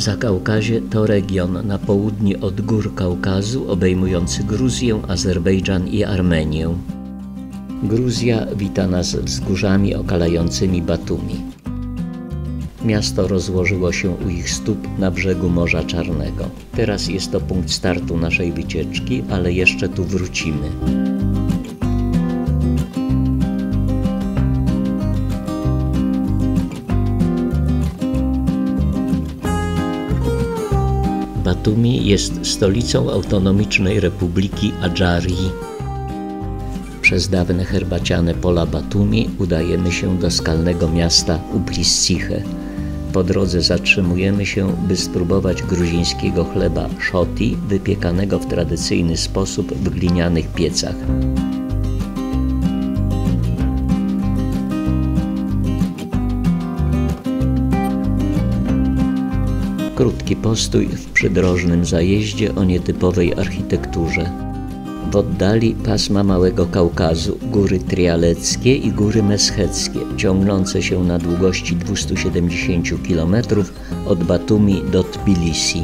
Zakaukazie to region na południe od gór Kaukazu obejmujący Gruzję, Azerbejdżan i Armenię. Gruzja wita nas wzgórzami okalającymi Batumi. Miasto rozłożyło się u ich stóp na brzegu Morza Czarnego. Teraz jest to punkt startu naszej wycieczki, ale jeszcze tu wrócimy. Batumi jest stolicą autonomicznej Republiki Adżarii. Przez dawne herbaciane pola Batumi udajemy się do skalnego miasta Uplissiche. Po drodze zatrzymujemy się, by spróbować gruzińskiego chleba szoti, wypiekanego w tradycyjny sposób w glinianych piecach. Krótki postój w przydrożnym zajeździe o nietypowej architekturze. W oddali pasma Małego Kaukazu, góry trialeckie i góry mescheckie, ciągnące się na długości 270 km od Batumi do Tbilisi.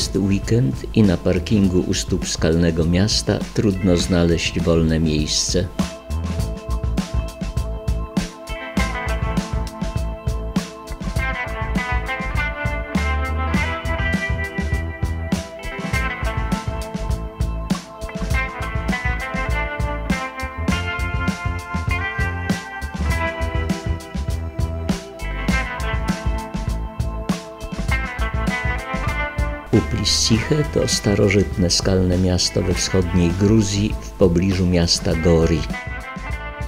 Jest weekend i na parkingu u stóp skalnego miasta trudno znaleźć wolne miejsce. To starożytne skalne miasto we wschodniej Gruzji w pobliżu miasta Gori.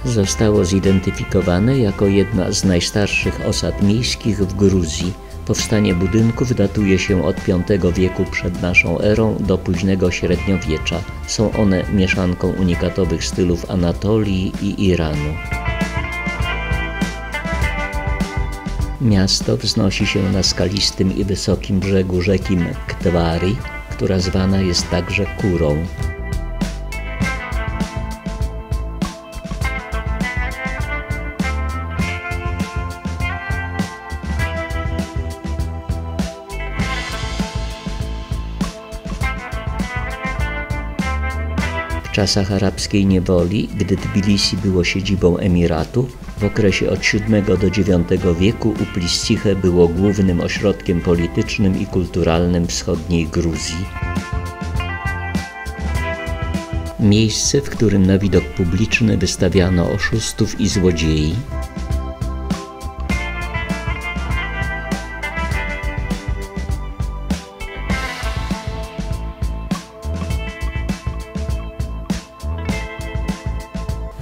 Zostało zidentyfikowane jako jedna z najstarszych osad miejskich w Gruzji. Powstanie budynków datuje się od V wieku przed naszą erą do późnego średniowiecza. Są one mieszanką unikatowych stylów Anatolii i Iranu. Miasto wznosi się na skalistym i wysokim brzegu rzeki Ktwari, która zwana jest także Kurą. W czasach arabskiej niewoli, gdy Tbilisi było siedzibą emiratu, w okresie od VII do IX wieku Uplistiche było głównym ośrodkiem politycznym i kulturalnym wschodniej Gruzji. Miejsce, w którym na widok publiczny wystawiano oszustów i złodziei,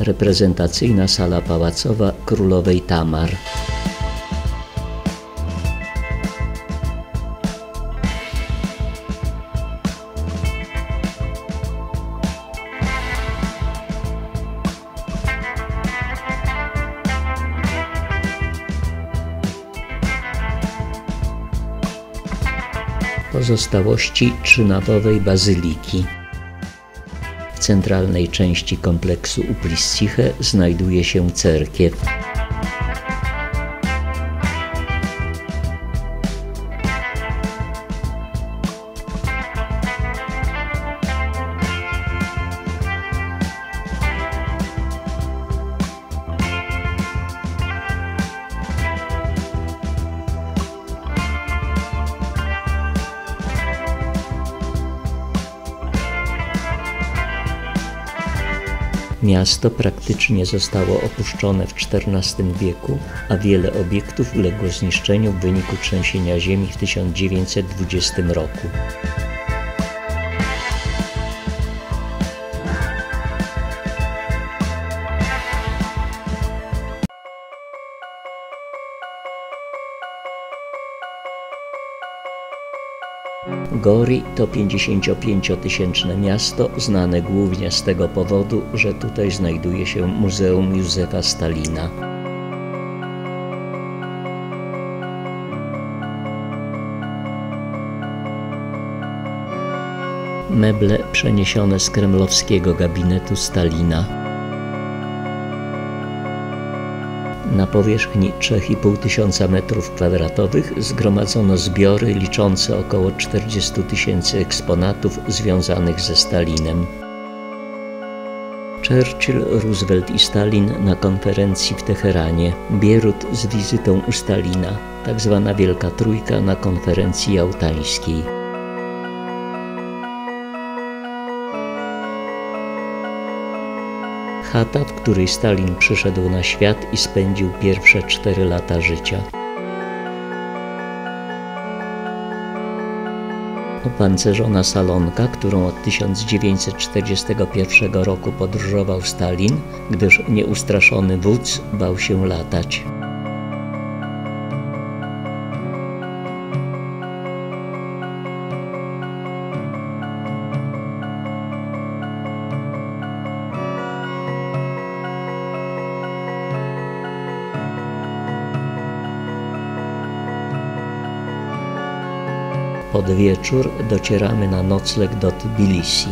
reprezentacyjna sala pałacowa królowej Tamar. Pozostałości trzynawowej bazyliki centralnej części kompleksu Uplissiche znajduje się cerkiew. Miasto praktycznie zostało opuszczone w XIV wieku, a wiele obiektów uległo zniszczeniu w wyniku trzęsienia ziemi w 1920 roku. Gori to 55-tysięczne miasto, znane głównie z tego powodu, że tutaj znajduje się Muzeum Józefa Stalina. Meble przeniesione z kremlowskiego gabinetu Stalina. Na powierzchni 3,5 tysiąca metrów kwadratowych zgromadzono zbiory liczące około 40 tysięcy eksponatów związanych ze Stalinem. Churchill, Roosevelt i Stalin na konferencji w Teheranie, Bierut z wizytą u Stalina, tak zwana Wielka Trójka na konferencji jałtańskiej. Chata, w której Stalin przyszedł na świat i spędził pierwsze cztery lata życia. Opancerzona salonka, którą od 1941 roku podróżował Stalin, gdyż nieustraszony wódz bał się latać. Pod wieczór docieramy na nocleg do Tbilisi.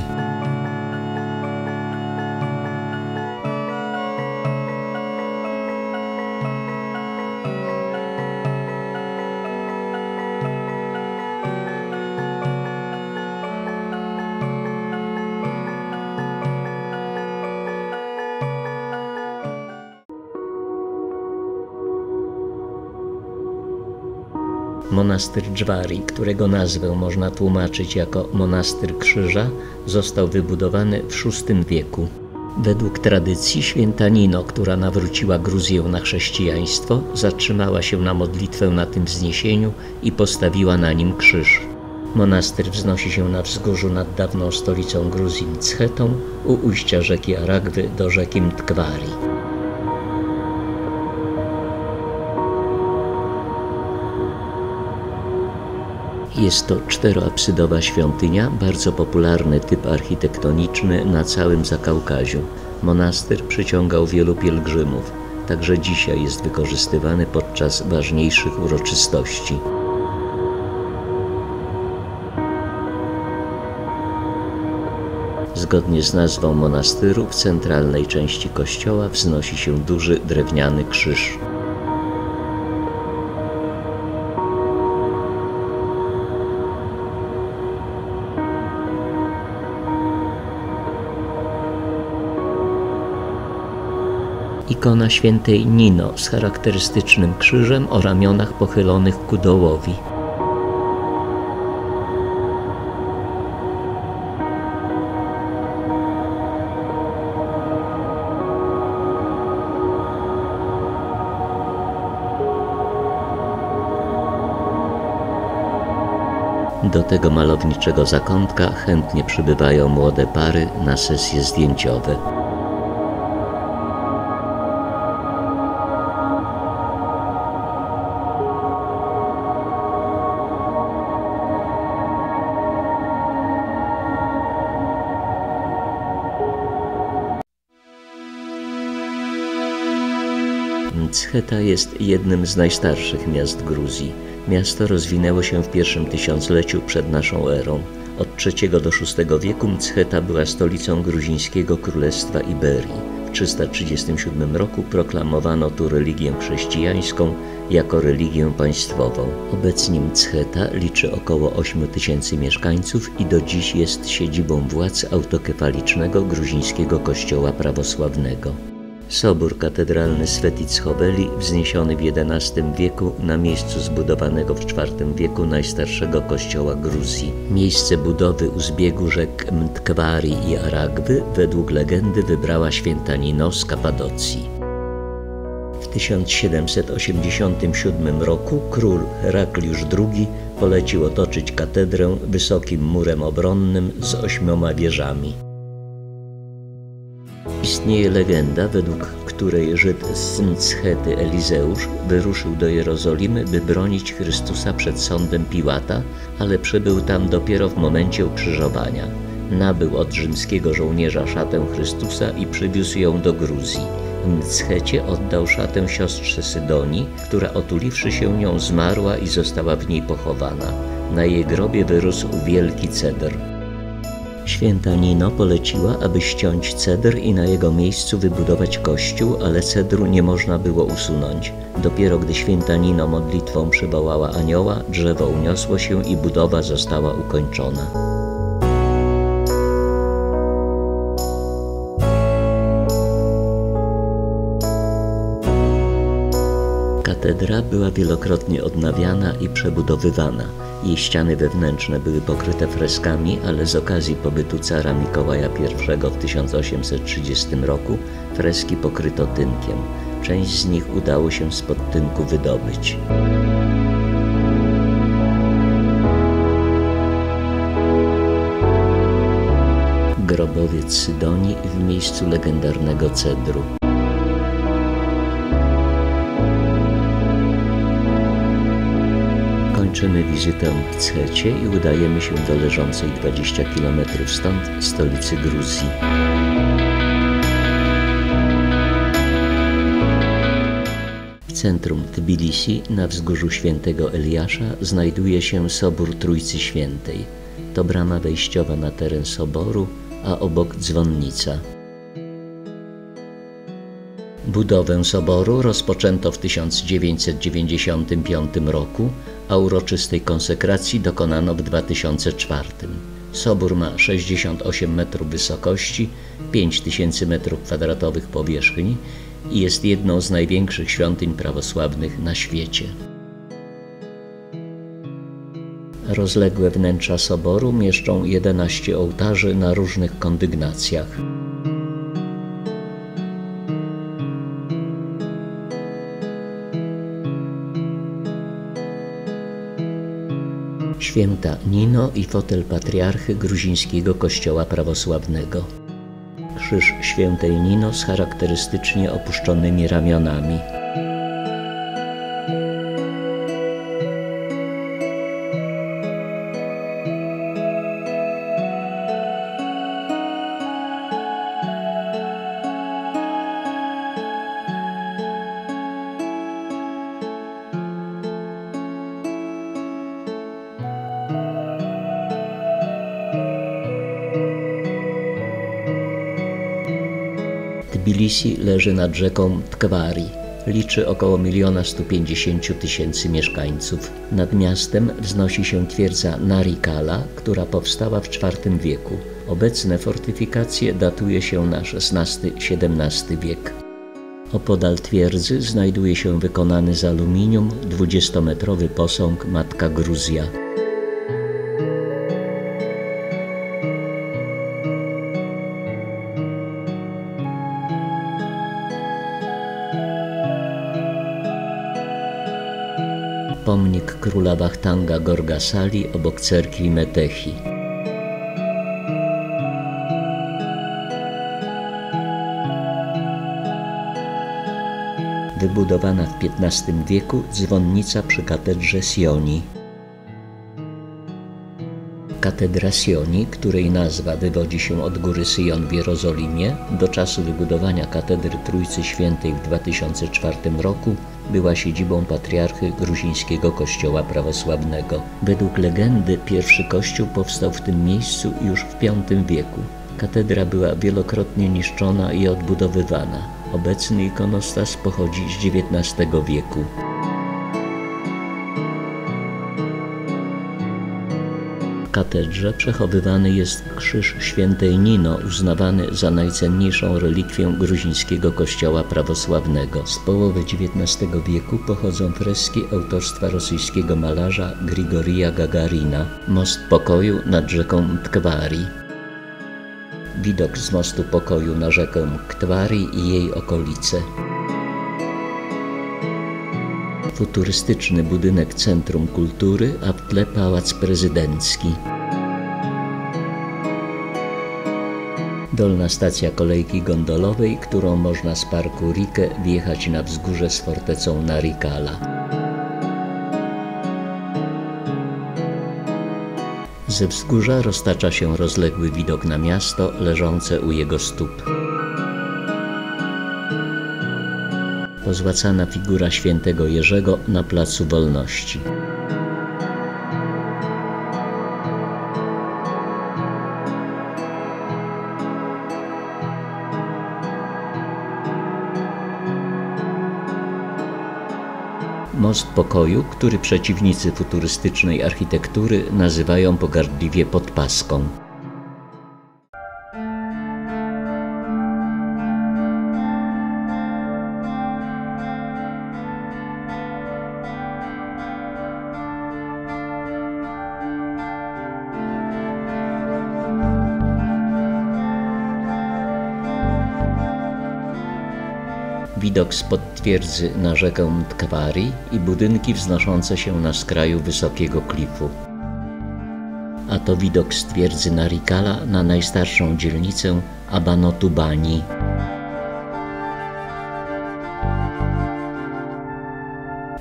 Monastyr Dżwari, którego nazwę można tłumaczyć jako Monastyr Krzyża, został wybudowany w VI wieku. Według tradycji święta Nino, która nawróciła Gruzję na chrześcijaństwo, zatrzymała się na modlitwę na tym wzniesieniu i postawiła na nim krzyż. Monastyr wznosi się na wzgórzu nad dawną stolicą Gruzji Mchetą, u ujścia rzeki Aragwy do rzeki Mtkwari. Jest to czteroabsydowa świątynia, bardzo popularny typ architektoniczny na całym Zakaukaziu. Monastyr przyciągał wielu pielgrzymów, także dzisiaj jest wykorzystywany podczas ważniejszych uroczystości. Zgodnie z nazwą monastyru w centralnej części kościoła wznosi się duży drewniany krzyż. Ikona świętej Nino z charakterystycznym krzyżem o ramionach pochylonych ku dołowi. Do tego malowniczego zakątka chętnie przybywają młode pary na sesje zdjęciowe. Mtscheta jest jednym z najstarszych miast Gruzji. Miasto rozwinęło się w pierwszym tysiącleciu przed naszą erą. Od III do VI wieku Mtscheta była stolicą gruzińskiego królestwa Iberii. W 337 roku proklamowano tu religię chrześcijańską jako religię państwową. Obecnie Mtscheta liczy około 8 tysięcy mieszkańców i do dziś jest siedzibą władz autokefalicznego gruzińskiego kościoła prawosławnego. Sobór katedralny Svetichoveli, wzniesiony w XI wieku na miejscu zbudowanego w IV wieku najstarszego kościoła Gruzji. Miejsce budowy u zbiegu rzek Mtkwari i Aragwy według legendy wybrała święta Nino z Kapadocji. W 1787 roku król Herakliusz II polecił otoczyć katedrę wysokim murem obronnym z ośmioma wieżami. Istnieje legenda, według której Żyd z Mschety Elizeusz wyruszył do Jerozolimy, by bronić Chrystusa przed sądem Piłata, ale przybył tam dopiero w momencie ukrzyżowania. Nabył od rzymskiego żołnierza szatę Chrystusa i przywiózł ją do Gruzji. W Mschecie oddał szatę siostrze Sydonii, która otuliwszy się nią zmarła i została w niej pochowana. Na jej grobie wyrósł wielki cedr. Święta Nino poleciła, aby ściąć cedr i na jego miejscu wybudować kościół, ale cedru nie można było usunąć. Dopiero gdy święta Nino modlitwą przywołała anioła, drzewo uniosło się i budowa została ukończona. Katedra była wielokrotnie odnawiana i przebudowywana. Jej ściany wewnętrzne były pokryte freskami, ale z okazji pobytu cara Mikołaja I w 1830 roku freski pokryto tynkiem. Część z nich udało się spod tynku wydobyć. Grobowiec Sydonii w miejscu legendarnego cedru. Kończymy wizytę w Cchecie i udajemy się do leżącej 20 km stąd stolicy Gruzji. W centrum Tbilisi, na wzgórzu świętego Eliasza, znajduje się Sobór Trójcy Świętej. To brama wejściowa na teren soboru, a obok dzwonnica. Budowę soboru rozpoczęto w 1995 roku, a uroczystej konsekracji dokonano w 2004. Sobór ma 68 metrów wysokości, 5000 metrów kwadratowych powierzchni i jest jedną z największych świątyń prawosławnych na świecie. Rozległe wnętrza soboru mieszczą 11 ołtarzy na różnych kondygnacjach. Święta Nino i fotel patriarchy gruzińskiego kościoła prawosławnego. Krzyż świętej Nino z charakterystycznie opuszczonymi ramionami. Leży nad rzeką Tkwari. Liczy około 1 150 tysięcy mieszkańców. Nad miastem wznosi się twierdza Narikala, która powstała w IV wieku. Obecne fortyfikacje datuje się na XVI-XVII wiek. Opodal twierdzy znajduje się wykonany z aluminium 20-metrowy posąg Matka Gruzja. Króla Wachtanga Gorgasali obok cerkwi Metechi. Wybudowana w XV wieku dzwonnica przy katedrze Sioni. Katedra Sioni, której nazwa wywodzi się od góry Syjon w Jerozolimie, do czasu wybudowania katedry Trójcy Świętej w 2004 roku była siedzibą patriarchy gruzińskiego kościoła prawosławnego. Według legendy pierwszy kościół powstał w tym miejscu już w V wieku. Katedra była wielokrotnie niszczona i odbudowywana. Obecny ikonostas pochodzi z XIX wieku. Katedrze przechowywany jest krzyż świętej Nino, uznawany za najcenniejszą relikwię gruzińskiego kościoła prawosławnego. Z połowy XIX wieku pochodzą freski autorstwa rosyjskiego malarza Grigorija Gagarina. Most pokoju nad rzeką Tkwari. Widok z mostu pokoju na rzekę Ktwari i jej okolice futurystyczny budynek Centrum Kultury, a w tle Pałac Prezydencki. Dolna stacja kolejki gondolowej, którą można z parku Rike wjechać na wzgórze z fortecą Narikala. Ze wzgórza roztacza się rozległy widok na miasto leżące u jego stóp. pozłacana figura świętego Jerzego na Placu Wolności. Most pokoju, który przeciwnicy futurystycznej architektury nazywają pogardliwie podpaską. widok spod twierdzy na rzekę Tkwari i budynki wznoszące się na skraju wysokiego klifu. A to widok z twierdzy Narikala na najstarszą dzielnicę Abanotubani.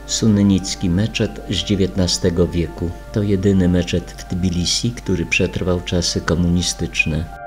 Sunnicki meczet z XIX wieku to jedyny meczet w Tbilisi, który przetrwał czasy komunistyczne.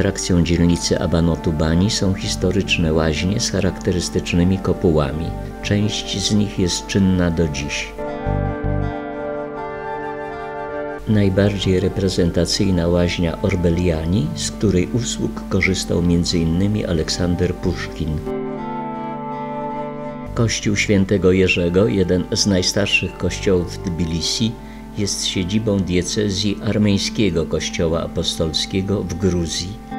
Atrakcją dzielnicy Abanotubani są historyczne łaźnie z charakterystycznymi kopułami. Część z nich jest czynna do dziś. Najbardziej reprezentacyjna łaźnia Orbeliani, z której usług korzystał m.in. Aleksander Puszkin. Kościół świętego Jerzego, jeden z najstarszych kościołów w Tbilisi, jest siedzibą diecezji armeńskiego Kościoła Apostolskiego w Gruzji.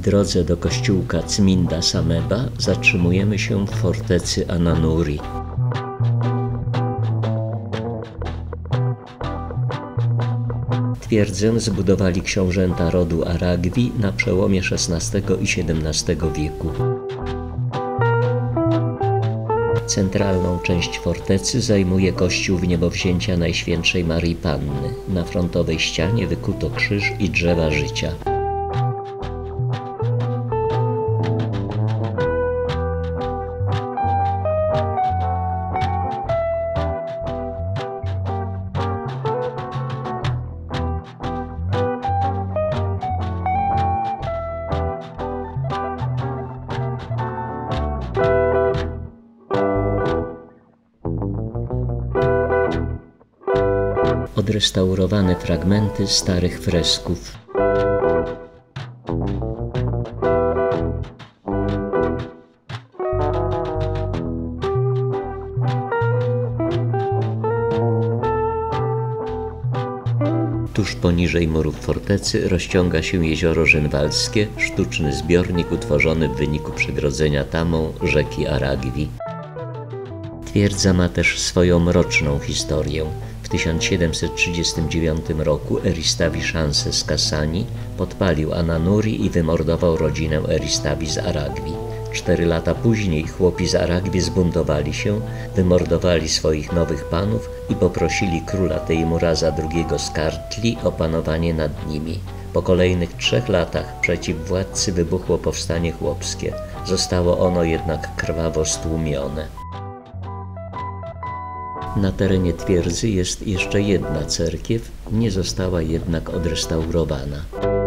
W drodze do kościółka Cminda Sameba zatrzymujemy się w fortecy Ananuri. Twierdzę zbudowali książęta rodu Aragwi na przełomie XVI i XVII wieku. Centralną część fortecy zajmuje kościół w niebowzięcia Najświętszej Marii Panny. Na frontowej ścianie wykuto krzyż i drzewa życia. Odrestaurowane fragmenty starych fresków. Tuż poniżej murów fortecy rozciąga się jezioro Żenwalskie, sztuczny zbiornik utworzony w wyniku przegrodzenia tamą rzeki Aragwi. Twierdza ma też swoją mroczną historię. W 1739 roku Eristawi Szanse z Kasani podpalił Ananuri i wymordował rodzinę Eristawi z Aragwi. Cztery lata później chłopi z Aragwi zbuntowali się, wymordowali swoich nowych panów i poprosili króla Tejmuraza II z Kartli o panowanie nad nimi. Po kolejnych trzech latach przeciw władcy wybuchło powstanie chłopskie. Zostało ono jednak krwawo stłumione. Na terenie twierdzy jest jeszcze jedna cerkiew, nie została jednak odrestaurowana.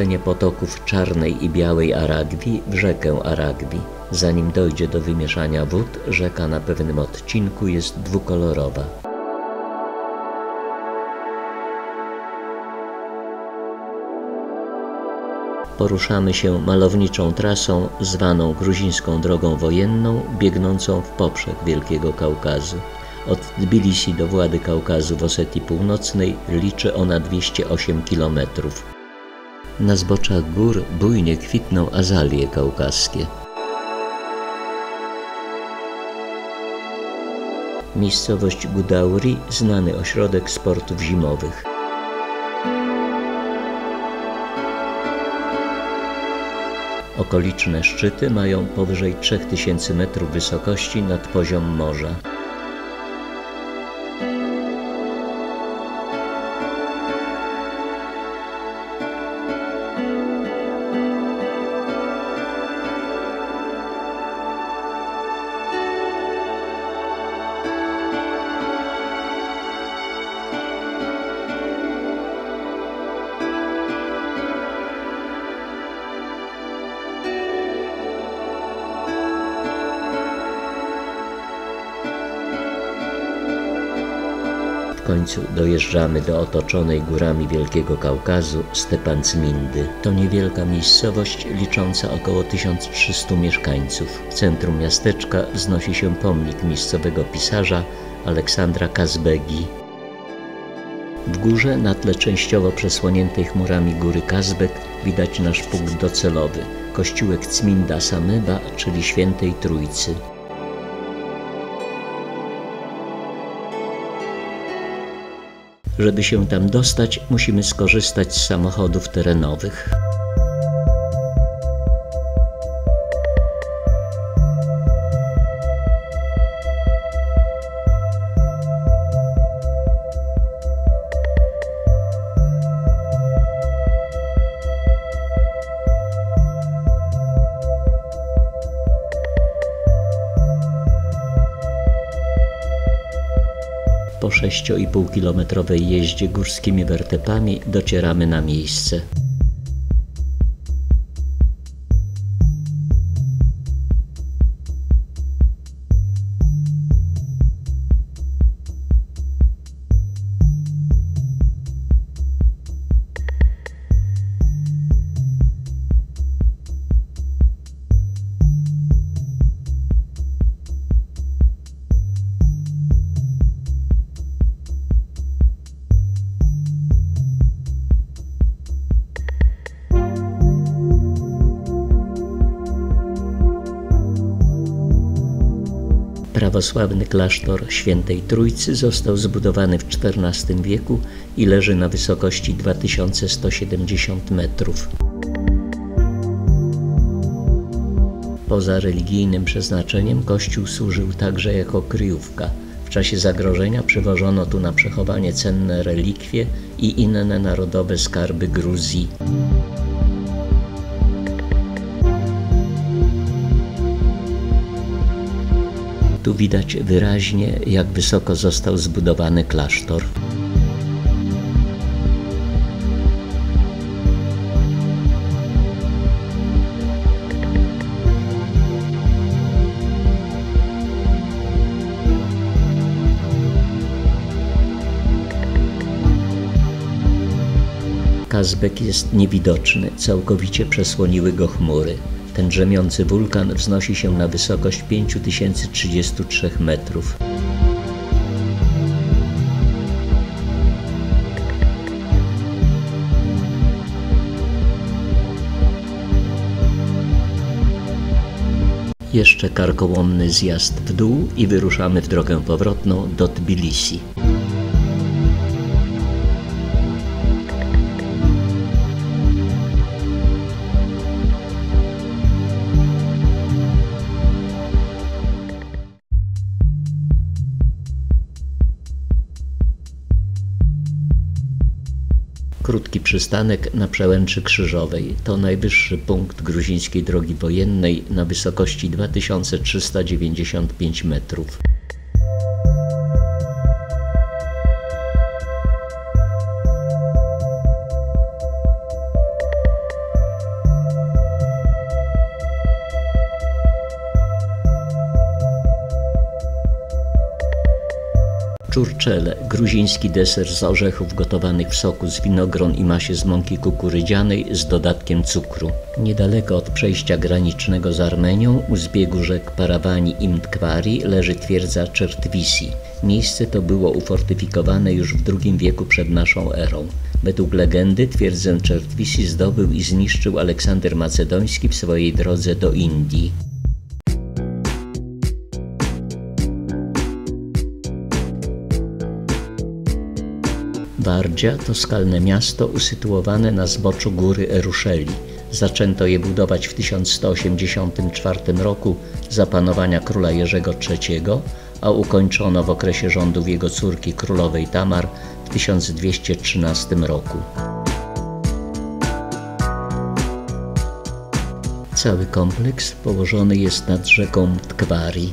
Połączenie potoków Czarnej i Białej Aragwi w rzekę Aragwi. Zanim dojdzie do wymieszania wód, rzeka na pewnym odcinku jest dwukolorowa. Poruszamy się malowniczą trasą zwaną gruzińską drogą wojenną, biegnącą w poprzek Wielkiego Kaukazu. Od Tbilisi do Włady Kaukazu w Osetii Północnej liczy ona 208 km. Na zboczach gór bujnie kwitną azalie kaukaskie. Miejscowość Gudauri, znany ośrodek sportów zimowych. Okoliczne szczyty mają powyżej 3000 metrów wysokości nad poziom morza. Końcu dojeżdżamy do otoczonej górami Wielkiego Kaukazu Stepancmindy. To niewielka miejscowość licząca około 1300 mieszkańców. W centrum miasteczka wznosi się pomnik miejscowego pisarza Aleksandra Kazbegi. W górze, na tle częściowo przesłoniętej chmurami góry Kazbek, widać nasz punkt docelowy kościółek Cminda Sameba, czyli Świętej Trójcy. Żeby się tam dostać, musimy skorzystać z samochodów terenowych. 6,5-kilometrowej jeździe górskimi wertepami docieramy na miejsce. Prawosławny klasztor Świętej Trójcy został zbudowany w XIV wieku i leży na wysokości 2170 metrów. Poza religijnym przeznaczeniem kościół służył także jako kryjówka. W czasie zagrożenia przywożono tu na przechowanie cenne relikwie i inne narodowe skarby Gruzji. Tu widać wyraźnie, jak wysoko został zbudowany klasztor. Kazbek jest niewidoczny, całkowicie przesłoniły go chmury. Ten drzemiący wulkan wznosi się na wysokość 5033 metrów. Jeszcze karkołomny zjazd w dół i wyruszamy w drogę powrotną do Tbilisi. Krótki przystanek na przełęczy Krzyżowej to najwyższy punkt gruzińskiej drogi wojennej na wysokości 2395 metrów. Czurczele, gruziński deser z orzechów gotowanych w soku z winogron i masie z mąki kukurydzianej z dodatkiem cukru. Niedaleko od przejścia granicznego z Armenią, u zbiegu rzek Parawani i Mtkwari, leży twierdza Czertwisi. Miejsce to było ufortyfikowane już w II wieku przed naszą erą. Według legendy twierdzę Czertwisi zdobył i zniszczył Aleksander Macedoński w swojej drodze do Indii. Bardzia to skalne miasto usytuowane na zboczu góry Eruszeli. Zaczęto je budować w 1184 roku za panowania króla Jerzego III, a ukończono w okresie rządów jego córki królowej Tamar w 1213 roku. Cały kompleks położony jest nad rzeką Tkwari.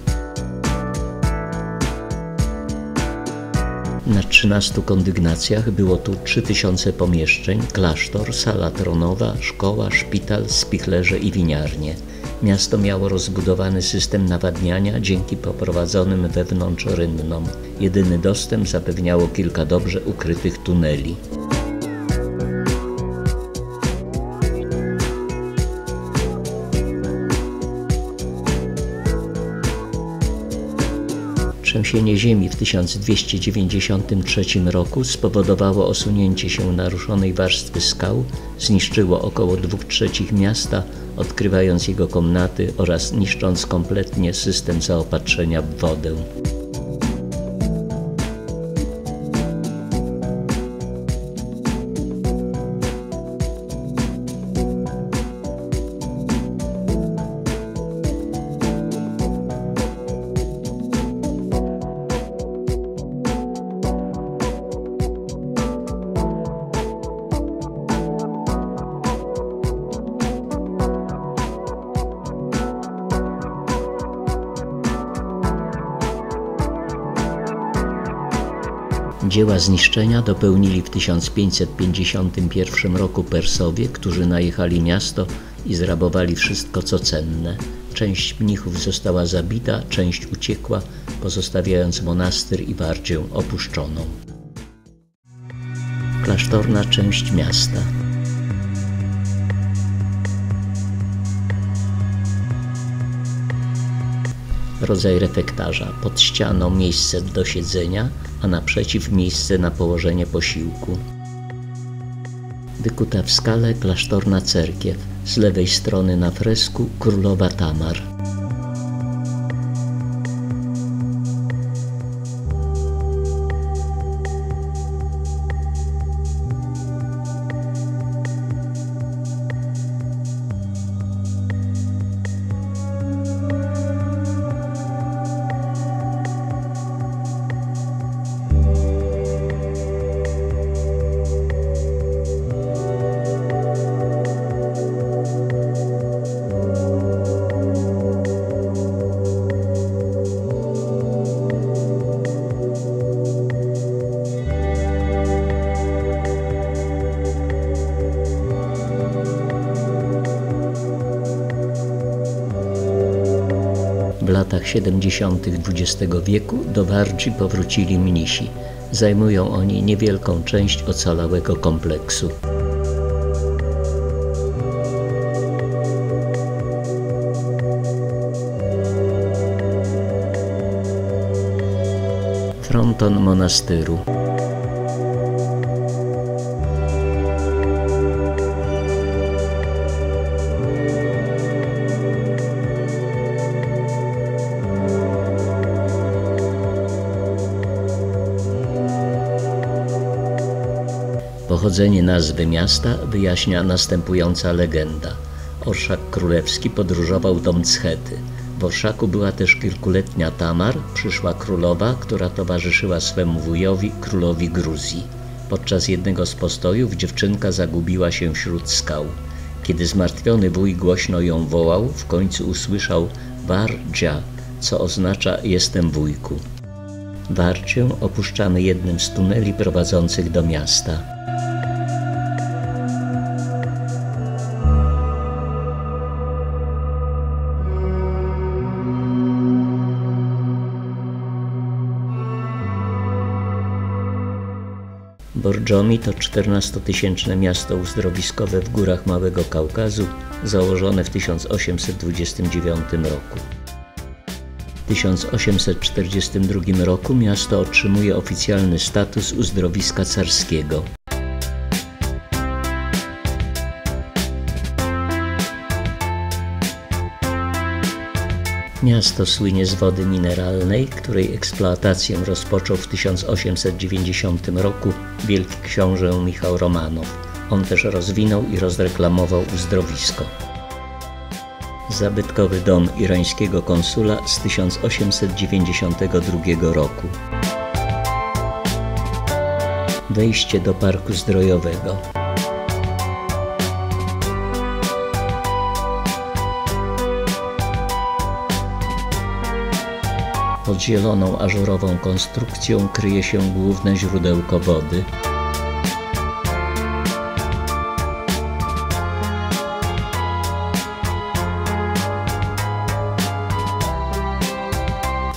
Na 13 kondygnacjach było tu 3000 pomieszczeń, klasztor, sala tronowa, szkoła, szpital, spichlerze i winiarnie. Miasto miało rozbudowany system nawadniania dzięki poprowadzonym wewnątrz rynnom. Jedyny dostęp zapewniało kilka dobrze ukrytych tuneli. Trzęsienie ziemi w 1293 roku spowodowało osunięcie się naruszonej warstwy skał, zniszczyło około 2 trzecich miasta, odkrywając jego komnaty oraz niszcząc kompletnie system zaopatrzenia w wodę. Dzieła zniszczenia dopełnili w 1551 roku Persowie, którzy najechali miasto i zrabowali wszystko co cenne. Część mnichów została zabita, część uciekła, pozostawiając monastyr i bardziej opuszczoną. Klasztorna część miasta. rodzaj refektarza. Pod ścianą miejsce do siedzenia, a naprzeciw miejsce na położenie posiłku. Wykuta w skale klasztorna cerkiew, z lewej strony na fresku królowa Tamar. W latach 70. XX wieku do Wardzi powrócili mnisi. Zajmują oni niewielką część ocalałego kompleksu. Fronton monastyru. Pochodzenie nazwy miasta wyjaśnia następująca legenda. Orszak Królewski podróżował do Mchety. W Orszaku była też kilkuletnia Tamar, przyszła królowa, która towarzyszyła swemu wujowi, królowi Gruzji. Podczas jednego z postojów dziewczynka zagubiła się wśród skał. Kiedy zmartwiony wuj głośno ją wołał, w końcu usłyszał Bardzia, co oznacza jestem wujku. Warcię opuszczamy jednym z tuneli prowadzących do miasta. Bordżomi to 14-tysięczne miasto uzdrowiskowe w górach Małego Kaukazu, założone w 1829 roku. W 1842 roku miasto otrzymuje oficjalny status uzdrowiska carskiego. Miasto słynie z wody mineralnej, której eksploatację rozpoczął w 1890 roku wielki książę Michał Romanow. On też rozwinął i rozreklamował uzdrowisko. Zabytkowy dom irańskiego konsula z 1892 roku. Wejście do parku zdrojowego. Pod zieloną ażurową konstrukcją kryje się główne źródełko wody.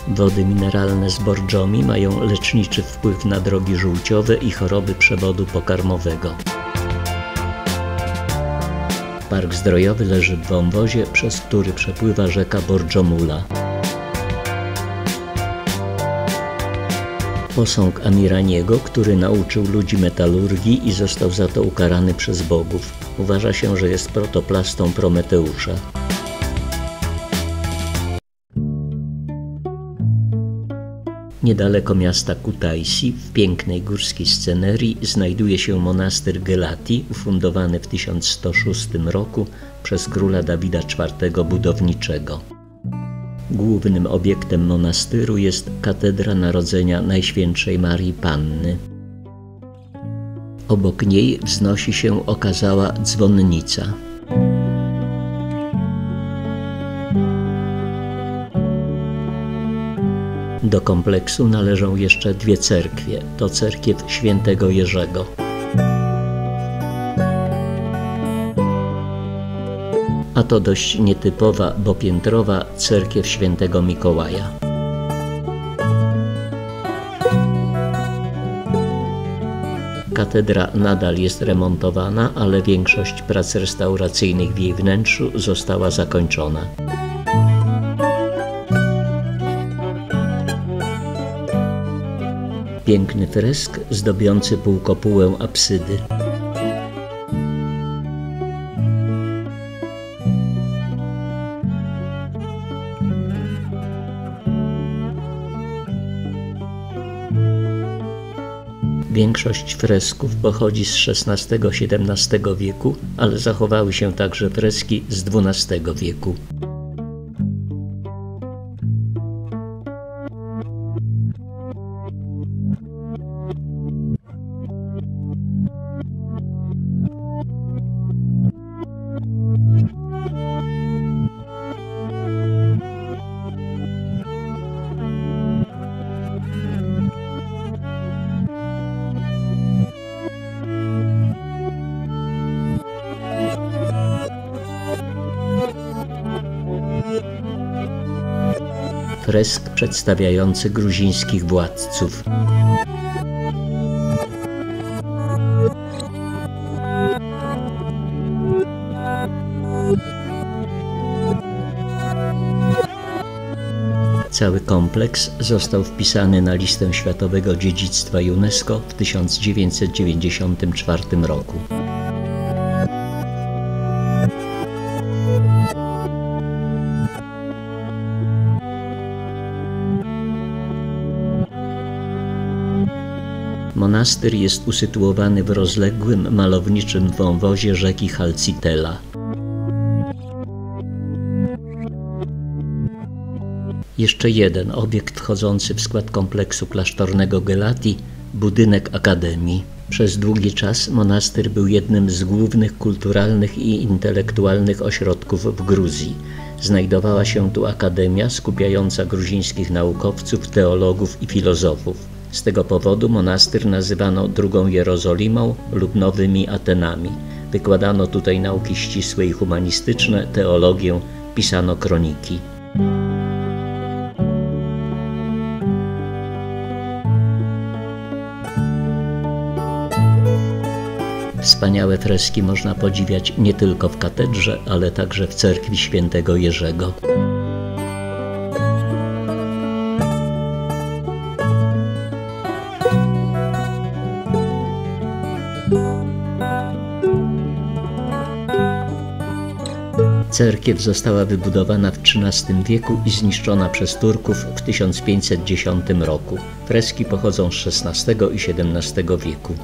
Wody mineralne z Bordżomi mają leczniczy wpływ na drogi żółciowe i choroby przewodu pokarmowego. Park zdrojowy leży w wąwozie, przez który przepływa rzeka Bordżomula. Posąg Amiraniego, który nauczył ludzi metalurgii i został za to ukarany przez bogów. Uważa się, że jest protoplastą Prometeusza. Niedaleko miasta Kutaisi, w pięknej górskiej scenerii, znajduje się monastyr Gelati, ufundowany w 1106 roku przez króla Dawida IV Budowniczego. Głównym obiektem monastyru jest katedra Narodzenia Najświętszej Marii Panny. Obok niej wznosi się okazała dzwonnica. Do kompleksu należą jeszcze dwie cerkwie. To cerkiew świętego Jerzego. A to dość nietypowa, bo piętrowa cerkiew świętego Mikołaja. Katedra nadal jest remontowana, ale większość prac restauracyjnych w jej wnętrzu została zakończona. piękny fresk zdobiący półkopułę apsydy. Większość fresków pochodzi z XVI-XVII wieku, ale zachowały się także freski z XII wieku. Fresk przedstawiający gruzińskich władców. Cały kompleks został wpisany na listę Światowego Dziedzictwa UNESCO w 1994 roku. Monastyr jest usytuowany w rozległym, malowniczym wąwozie rzeki Halcitela. Jeszcze jeden obiekt wchodzący w skład kompleksu klasztornego Gelati, budynek Akademii. Przez długi czas monastyr był jednym z głównych kulturalnych i intelektualnych ośrodków w Gruzji. Znajdowała się tu akademia skupiająca gruzińskich naukowców, teologów i filozofów. Z tego powodu monastyr nazywano drugą Jerozolimą lub nowymi Atenami. Wykładano tutaj nauki ścisłe i humanistyczne, teologię, pisano kroniki. Wspaniałe freski można podziwiać nie tylko w katedrze, ale także w cerkwi świętego Jerzego. Cerkiew została wybudowana w XIII wieku i zniszczona przez Turków w 1510 roku. Freski pochodzą z XVI i XVII wieku.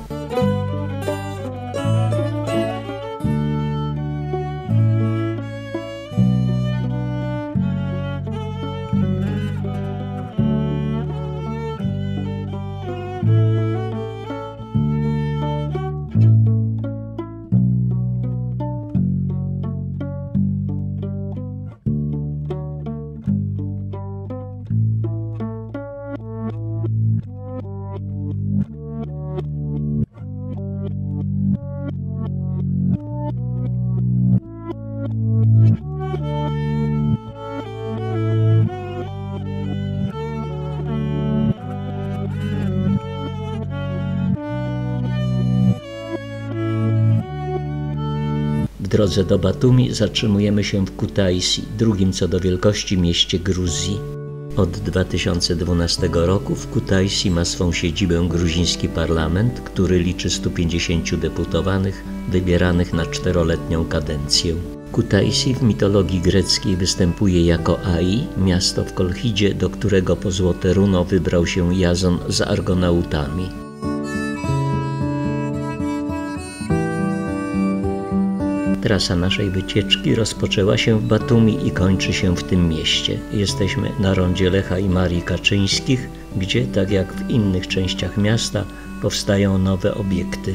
Drodze do Batumi zatrzymujemy się w Kutaisi, drugim co do wielkości mieście Gruzji. Od 2012 roku w Kutaisi ma swą siedzibę gruziński parlament, który liczy 150 deputowanych wybieranych na czteroletnią kadencję. Kutaisi w mitologii greckiej występuje jako Ai, miasto w Kolchidzie, do którego po złote runo wybrał się Jazon z argonautami. Trasa naszej wycieczki rozpoczęła się w Batumi i kończy się w tym mieście. Jesteśmy na rondzie Lecha i Marii Kaczyńskich, gdzie, tak jak w innych częściach miasta, powstają nowe obiekty.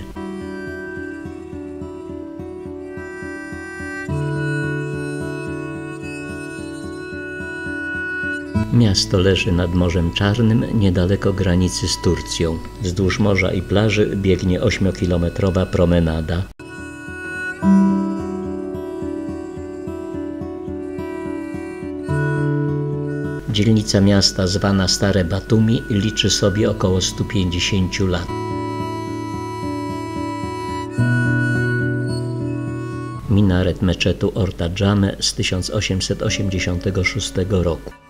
Miasto leży nad Morzem Czarnym, niedaleko granicy z Turcją. Wzdłuż morza i plaży biegnie 8-kilometrowa promenada. Dzielnica miasta zwana Stare Batumi liczy sobie około 150 lat. Minaret meczetu Orta Dżame z 1886 roku.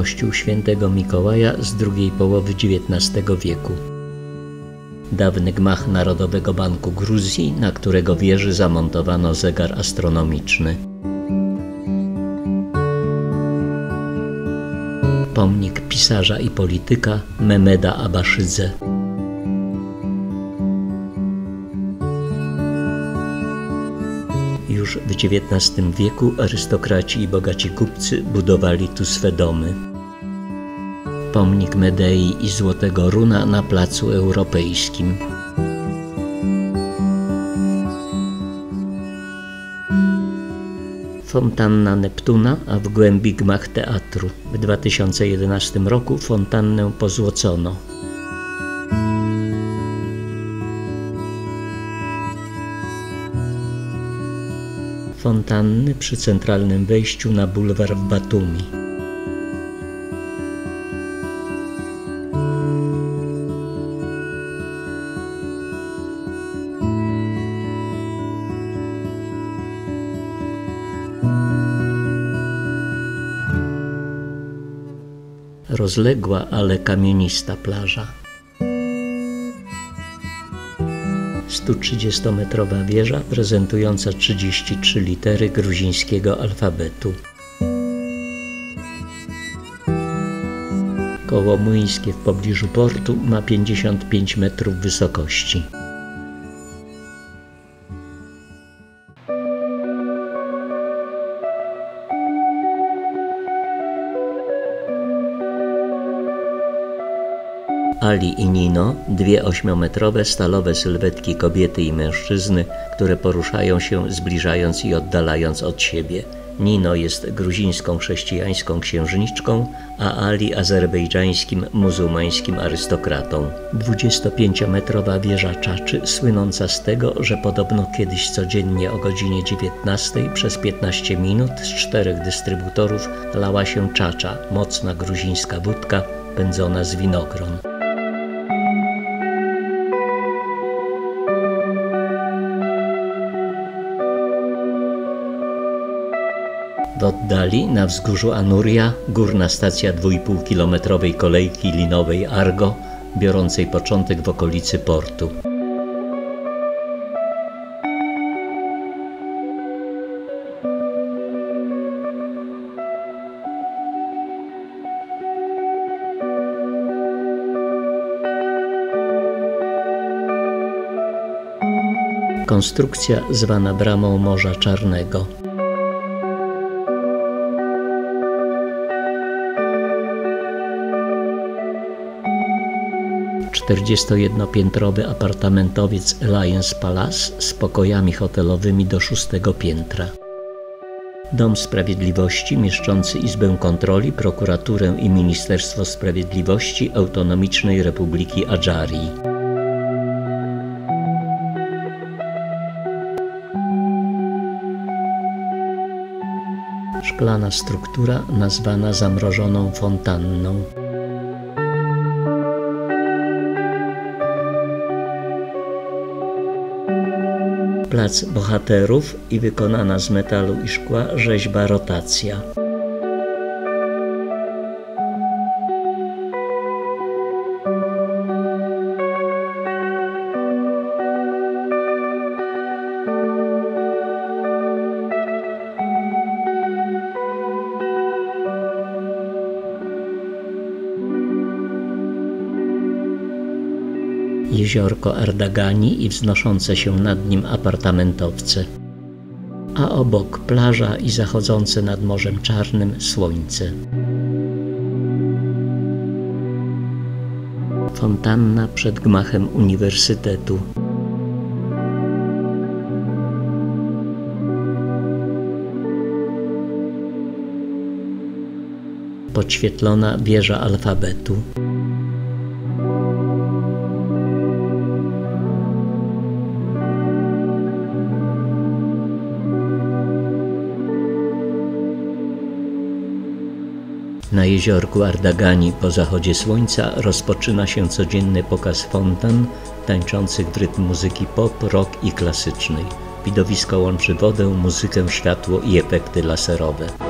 Kościół świętego Mikołaja z drugiej połowy XIX wieku. Dawny gmach Narodowego Banku Gruzji, na którego wieży zamontowano zegar astronomiczny. Pomnik pisarza i polityka Memeda Abaszydze. Już w XIX wieku arystokraci i bogaci kupcy budowali tu swe domy. Pomnik Medei i Złotego Runa na Placu Europejskim. Fontanna Neptuna, a w głębi gmach teatru. W 2011 roku fontannę pozłocono. fontanny przy centralnym wejściu na bulwar w Batumi. Rozległa, ale kamienista plaża. 130-metrowa wieża prezentująca 33 litery gruzińskiego alfabetu. Koło młyńskie w pobliżu portu ma 55 metrów wysokości. Ali i Nino, dwie ośmiometrowe stalowe sylwetki kobiety i mężczyzny, które poruszają się zbliżając i oddalając od siebie. Nino jest gruzińską chrześcijańską księżniczką, a Ali azerbejdżańskim muzułmańskim arystokratą. 25-metrowa wieża czaczy, słynąca z tego, że podobno kiedyś codziennie o godzinie 19 przez 15 minut z czterech dystrybutorów lała się czacza, mocna gruzińska wódka pędzona z winogron. W oddali, na wzgórzu Anuria, górna stacja 2,5-kilometrowej kolejki linowej Argo, biorącej początek w okolicy portu. Konstrukcja zwana bramą Morza Czarnego. 41-piętrowy apartamentowiec Alliance Palace z pokojami hotelowymi do szóstego piętra. Dom Sprawiedliwości mieszczący Izbę Kontroli, Prokuraturę i Ministerstwo Sprawiedliwości Autonomicznej Republiki Adżarii. Szklana struktura nazwana zamrożoną fontanną. Plac Bohaterów i wykonana z metalu i szkła rzeźba rotacja. Jeziorko Ardagani i wznoszące się nad nim apartamentowce, a obok plaża i zachodzące nad Morzem Czarnym słońce. Fontanna przed gmachem uniwersytetu. Podświetlona wieża alfabetu. Jeziorku Ardagani po zachodzie słońca rozpoczyna się codzienny pokaz fontan tańczących w rytm muzyki pop, rock i klasycznej. Widowisko łączy wodę, muzykę, światło i efekty laserowe.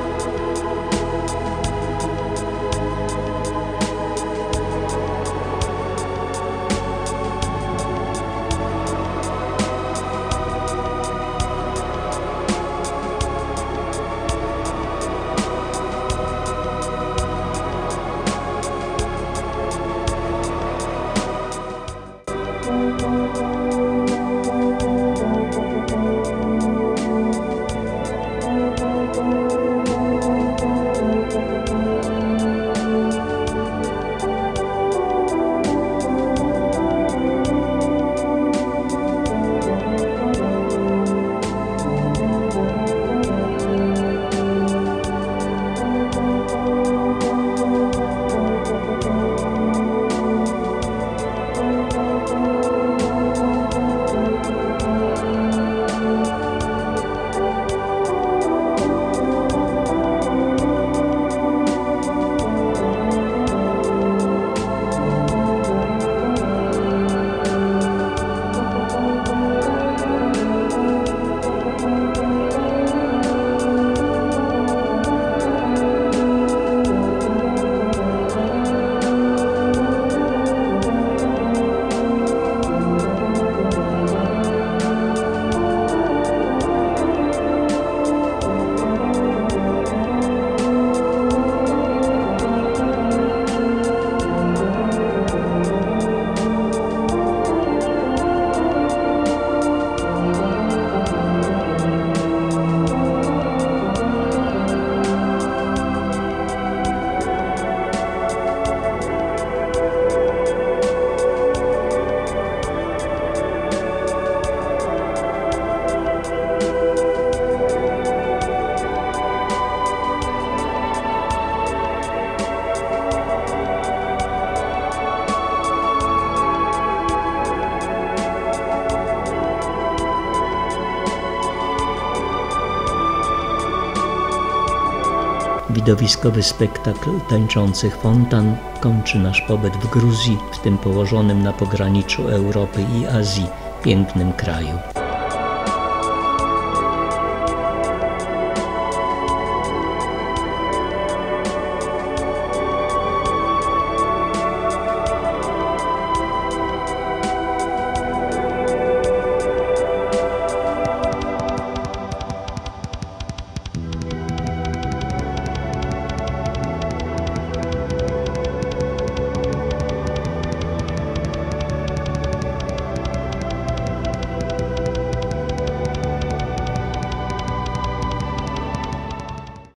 Widowiskowy spektakl tańczących fontan kończy nasz pobyt w Gruzji, w tym położonym na pograniczu Europy i Azji, pięknym kraju.